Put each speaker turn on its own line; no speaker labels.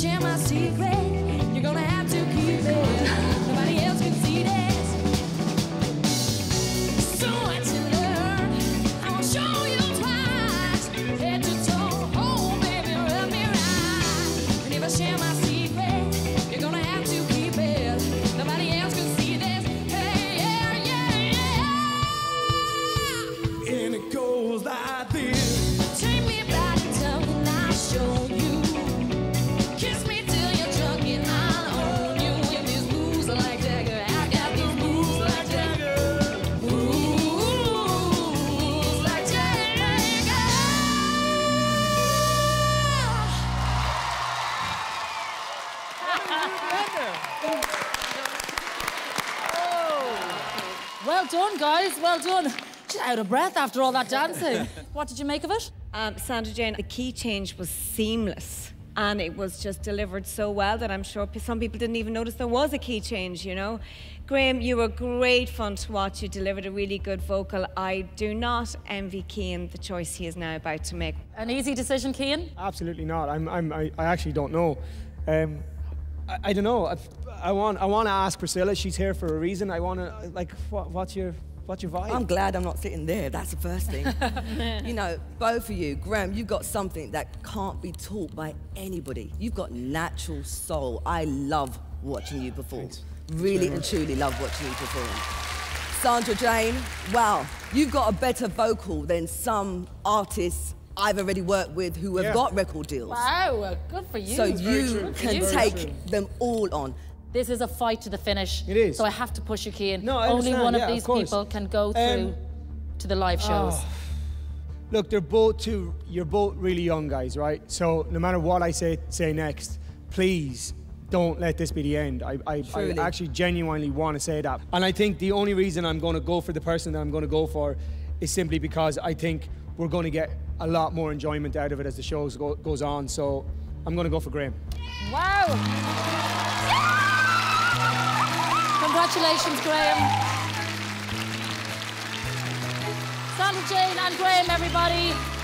share my secret. Done, guys. Well done. She's out of breath after all that dancing. what did you make of it?
Um, Sandra Jane, the key change was seamless. And it was just delivered so well that I'm sure some people didn't even notice there was a key change, you know. Graham, you were great fun to watch. You delivered a really good vocal. I do not envy Kian the choice he is now about to make.
An easy decision, Kian?
Absolutely not. I'm, I'm, I, I actually don't know. Um, I, I, don't know. I, I want, I want to ask Priscilla. She's here for a reason. I want to, like, what, what's your, What's your vibe?
I'm glad I'm not sitting there. That's the first thing. you know, both of you, Graham, you've got something that can't be taught by anybody. You've got natural soul. I love watching you perform. Thanks. Really and truly love watching you perform. Sandra Jane, wow, you've got a better vocal than some artists I've already worked with who have yeah. got record deals.
Wow, good for you.
So you can take them all on.
This is a fight to the finish.
It is.
So I have to push you, Kian.
No, I
Only one
of
yeah, these of people can go through um, to the live shows. Oh.
Look, they're both two. You're both really young guys, right? So no matter what I say say next, please don't let this be the end. I, I, I actually genuinely want to say that. And I think the only reason I'm going to go for the person that I'm going to go for is simply because I think we're going to get a lot more enjoyment out of it as the show go, goes on. So I'm going to go for Graham.
Wow. Congratulations, Graham. Sandra Jane and Graham, everybody.